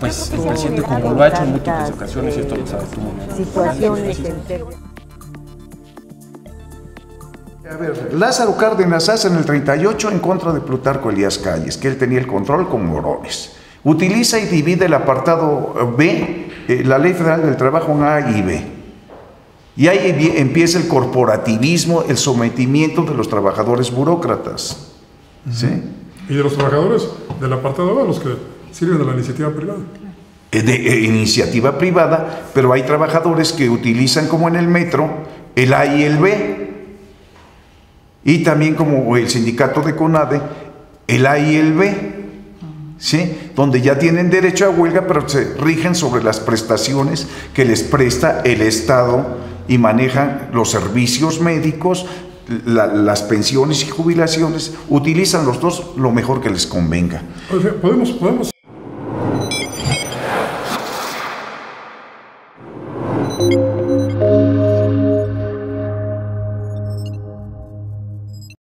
pues el presidente como lo ha hecho en múltiples ocasiones, y esto lo sabes tú muy bien. situaciones A ver, Lázaro Cárdenas hace en el 38 en contra de Plutarco Elías Calles, que él tenía el control con Morones. Utiliza y divide el apartado B, eh, la Ley Federal del Trabajo en A y B. Y ahí empieza el corporativismo, el sometimiento de los trabajadores burócratas. ¿Sí? Y de los trabajadores del apartado A, los que sirven de la iniciativa privada. De eh, iniciativa privada, pero hay trabajadores que utilizan como en el metro el A y el B. Y también como el sindicato de CONADE, el A y el B. ¿Sí? Donde ya tienen derecho a huelga, pero se rigen sobre las prestaciones que les presta el Estado y manejan los servicios médicos, la- las pensiones y jubilaciones, utilizan los dos lo mejor que les convenga. Podemos, podemos